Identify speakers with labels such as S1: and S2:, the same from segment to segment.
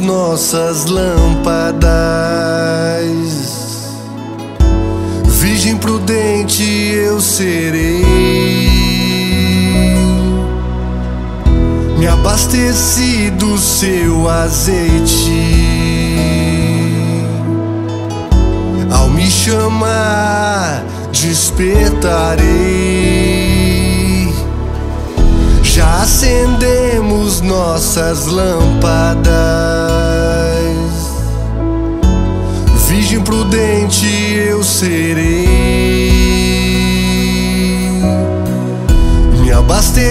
S1: nossas lâmpadas. Virgem prudente eu serei. Me abasteci do seu azeite. Ao me chamar, despertarei. Já acendemos nossas lâmpadas.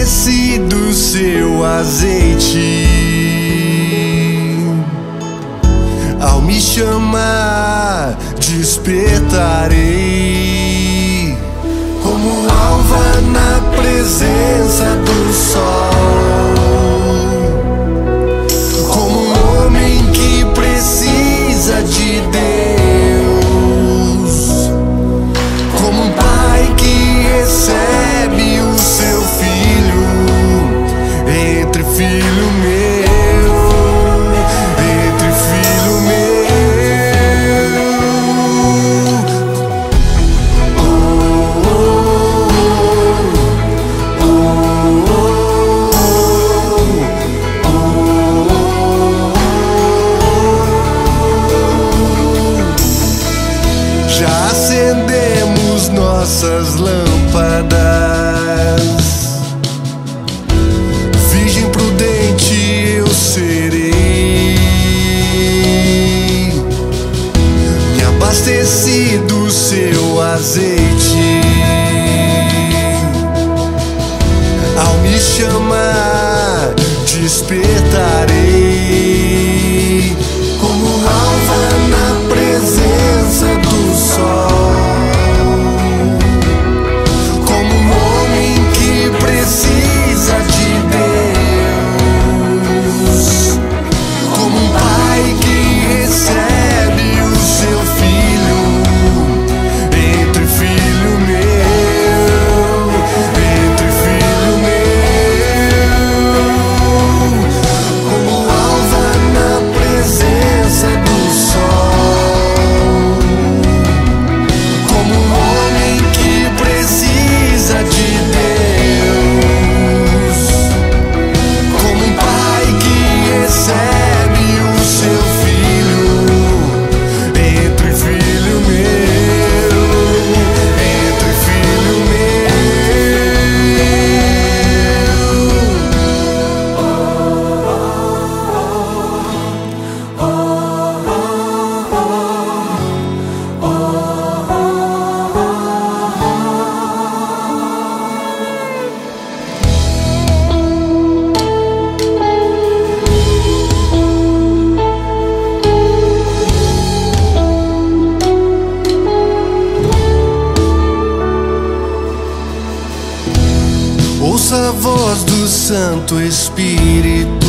S1: Abasteci do seu azeite. Ao me chamar, despertarei como alva na presença do sol. Nossas lâmpadas. Virgem prudente eu serei. Me abasteci do seu azeite. Ao me chamar, despertarei Ouça a voz do Santo Espírito